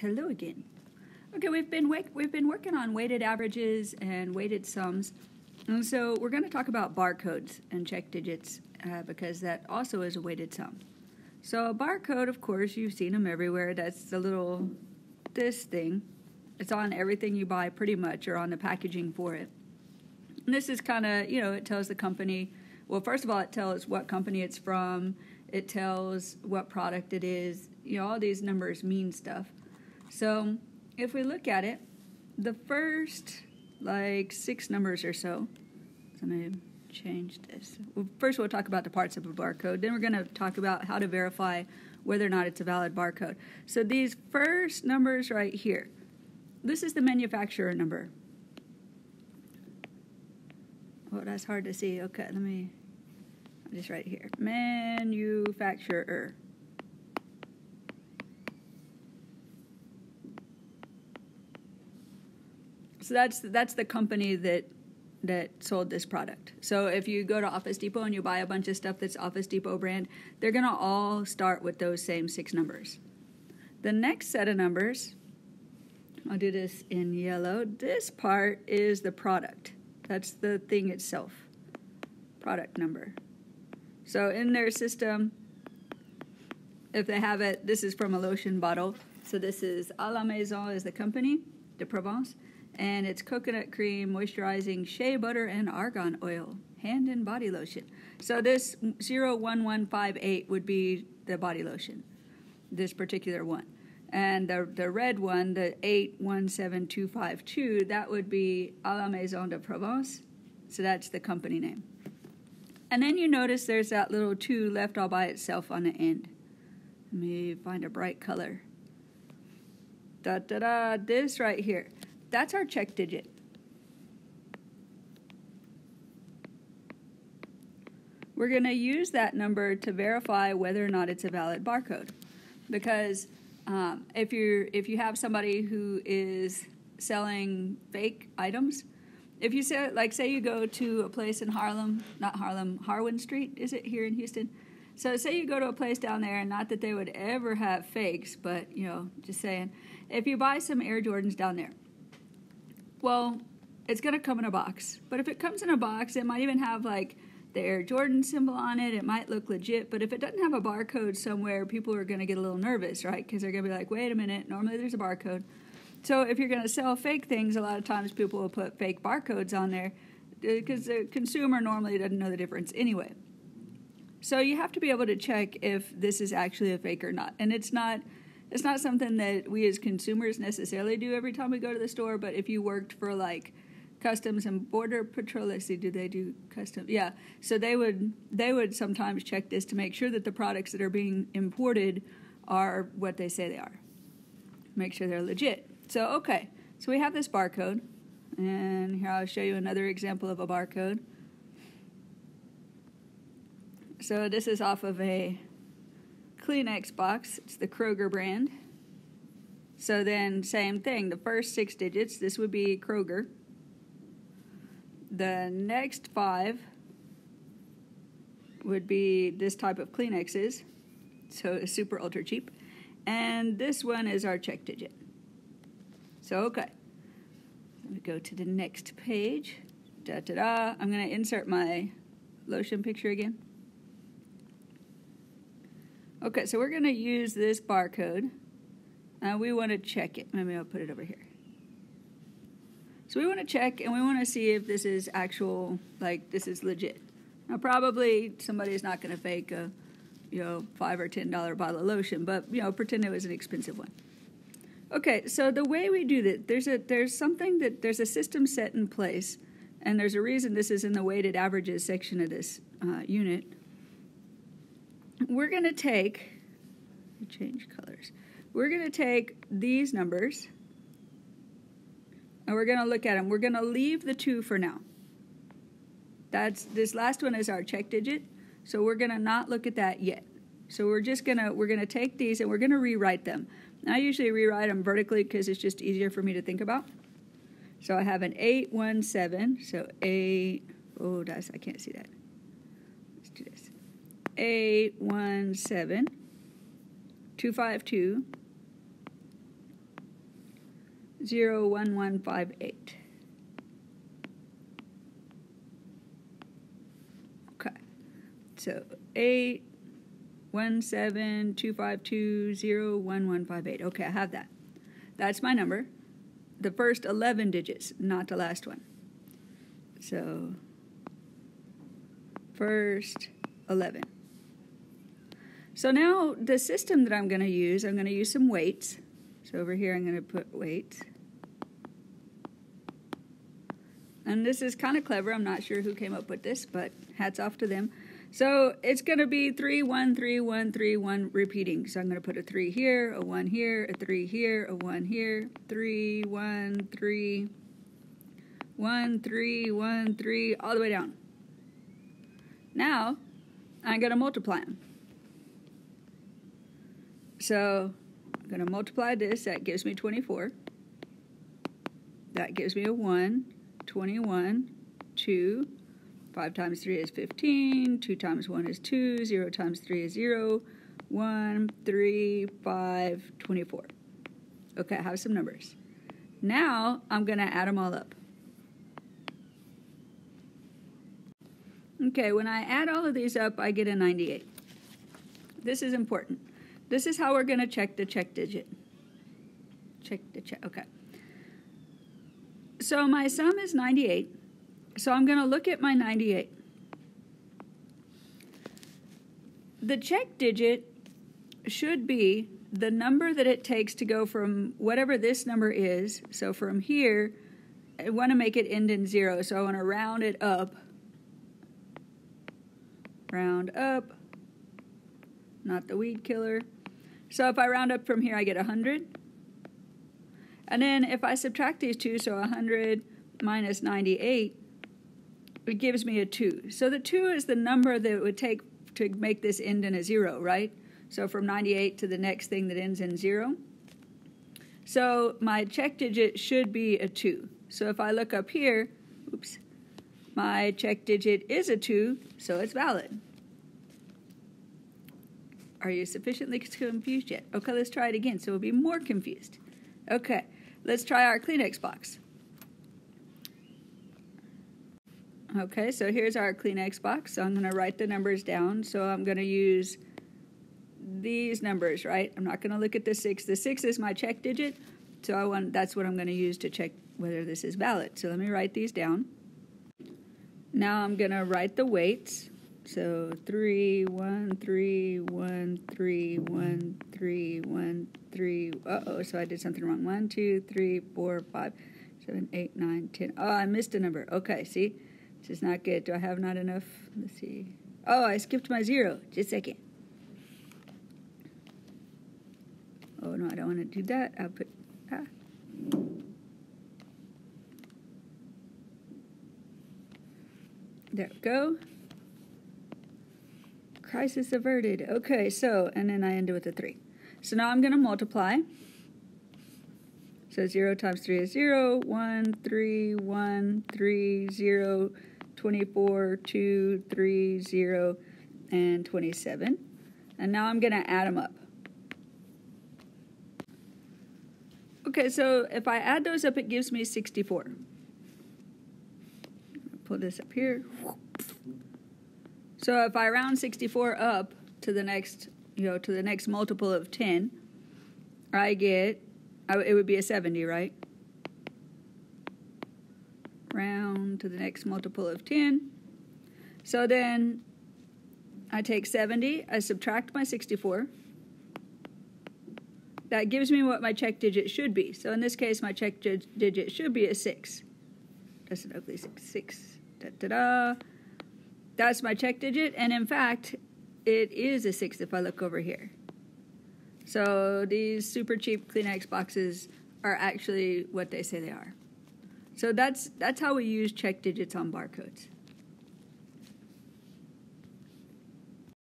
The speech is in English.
Hello again. Okay, we've been we've been working on weighted averages and weighted sums, and so we're going to talk about barcodes and check digits uh, because that also is a weighted sum. So a barcode, of course, you've seen them everywhere. That's the little this thing. It's on everything you buy, pretty much, or on the packaging for it. And this is kind of you know it tells the company. Well, first of all, it tells what company it's from. It tells what product it is. You know, all these numbers mean stuff. So if we look at it, the first like six numbers or so, going to change this. First, we'll talk about the parts of a barcode. Then we're going to talk about how to verify whether or not it's a valid barcode. So these first numbers right here, this is the manufacturer number. Oh, that's hard to see. Okay, let me just right here. Manufacturer. So that's that's the company that that sold this product. So if you go to Office Depot and you buy a bunch of stuff that's Office Depot brand, they're going to all start with those same six numbers. The next set of numbers, I'll do this in yellow. This part is the product. That's the thing itself. Product number. So in their system, if they have it, this is from a lotion bottle. So this is A la Maison is the company, de Provence and it's coconut cream, moisturizing shea butter, and argan oil, hand and body lotion. So this 01158 would be the body lotion, this particular one. And the, the red one, the 817252, that would be A la Maison de Provence. So that's the company name. And then you notice there's that little two left all by itself on the end. Let me find a bright color. Da da da, this right here. That's our check digit. We're going to use that number to verify whether or not it's a valid barcode. Because um, if, you if you have somebody who is selling fake items, if you say, like, say you go to a place in Harlem, not Harlem, Harwin Street, is it here in Houston? So, say you go to a place down there, and not that they would ever have fakes, but, you know, just saying, if you buy some Air Jordans down there, well, it's going to come in a box. But if it comes in a box, it might even have like the Air Jordan symbol on it. It might look legit. But if it doesn't have a barcode somewhere, people are going to get a little nervous, right? Because they're going to be like, wait a minute, normally there's a barcode. So if you're going to sell fake things, a lot of times people will put fake barcodes on there because uh, the consumer normally doesn't know the difference anyway. So you have to be able to check if this is actually a fake or not. And it's not it's not something that we as consumers necessarily do every time we go to the store, but if you worked for like customs and border patrol let's see do they do custom yeah. So they would they would sometimes check this to make sure that the products that are being imported are what they say they are. Make sure they're legit. So okay so we have this barcode and here i'll show you another example of a barcode. So this is off of a Kleenex box. It's the Kroger brand. So then, same thing. The first six digits, this would be Kroger. The next five would be this type of Kleenexes, so super ultra cheap. And this one is our check digit. So, okay. Let me go to the next page. Da da da. I'm going to insert my lotion picture again. Okay, so we're going to use this barcode. and uh, we want to check it. Maybe I'll put it over here. So we want to check and we want to see if this is actual, like this is legit. Now probably somebody's not going to fake a, you know, five or ten dollar bottle of lotion, but you know, pretend it was an expensive one. Okay, so the way we do that, there's a there's something that there's a system set in place, and there's a reason this is in the weighted averages section of this uh, unit we're going to take, change colors, we're going to take these numbers and we're going to look at them. We're going to leave the two for now. That's this last one is our check digit, so we're going to not look at that yet. So we're just going to we're going to take these and we're going to rewrite them. I usually rewrite them vertically because it's just easier for me to think about. So I have an 817, so 8 oh that's I can't see that. 817 252 01158. Okay. So 8 one seven two five two zero one one five eight. Okay, I have that. That's my number. The first eleven digits, not the last one. So first eleven. So now the system that I'm going to use, I'm going to use some weights. So over here I'm going to put weights. And this is kind of clever. I'm not sure who came up with this, but hats off to them. So it's going to be 3, 1, 3, 1, 3, 1 repeating. So I'm going to put a 3 here, a 1 here, a 3 here, a 1 here, 3, 1, 3, 1, 3, 1, 3, all the way down. Now, I'm going to multiply them. So I'm going to multiply this. That gives me 24. That gives me a 1, 21, 2, 5 times 3 is 15, 2 times 1 is 2, 0 times 3 is 0, 1, 3, 5, 24. Okay, I have some numbers. Now I'm going to add them all up. Okay, when I add all of these up, I get a 98. This is important. This is how we're going to check the check digit. Check the check, okay. So my sum is 98. So I'm going to look at my 98. The check digit should be the number that it takes to go from whatever this number is. So from here, I want to make it end in zero. So I want to round it up. Round up. Not the weed killer. So if I round up from here, I get 100. And then if I subtract these two, so 100 minus 98, it gives me a 2. So the 2 is the number that it would take to make this end in a 0, right? So from 98 to the next thing that ends in 0. So my check digit should be a 2. So if I look up here, oops, my check digit is a 2, so it's valid. Are you sufficiently confused yet? Okay, let's try it again so we'll be more confused. Okay, let's try our Kleenex box. Okay, so here's our Kleenex box. So I'm going to write the numbers down. So I'm going to use these numbers, right? I'm not going to look at the 6. The 6 is my check digit, so I want that's what I'm going to use to check whether this is valid. So let me write these down. Now I'm going to write the weights. So 3, 1, 3, 1, 3, 1, 3, 1, 3. Uh-oh, so I did something wrong. 1, 2, 3, 4, 5, 7, 8, 9, 10. Oh, I missed a number. Okay, see? This is not good. Do I have not enough? Let's see. Oh, I skipped my zero. Just a second. Oh, no, I don't want to do that. I'll put... Ah. There we go. Crisis averted. Okay, so, and then I end it with a 3. So now I'm going to multiply. So 0 times 3 is 0, 1, 3, 1, 3, 0, 24, 2, 3, 0, and 27. And now I'm going to add them up. Okay, so if I add those up, it gives me 64. Pull this up here. So if I round 64 up to the next, you know, to the next multiple of 10, I get, it would be a 70, right? round to the next multiple of 10. So then I take 70, I subtract my 64. That gives me what my check digit should be. So in this case, my check digit should be a 6. That's an ugly 6. 6. Da, da, da. That's my check digit, and in fact, it is a 6 if I look over here. So these super cheap Kleenex boxes are actually what they say they are. So that's that's how we use check digits on barcodes.